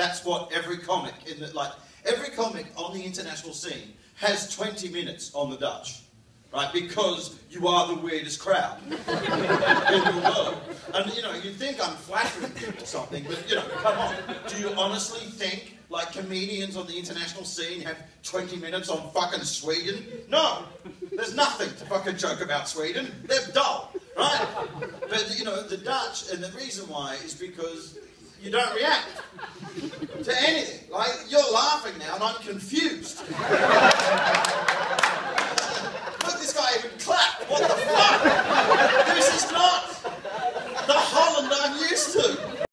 That's what every comic in the like every comic on the international scene has 20 minutes on the Dutch. Right, because you are the weirdest crowd in the world. And you know, you think I'm flattering you or something, but you know, come on. Do you honestly think like comedians on the international scene have 20 minutes on fucking Sweden? No. There's nothing to fucking joke about Sweden. They're dull, right? But you know, the Dutch, and the reason why is because you don't react to anything. Like, you're laughing now, and I'm confused.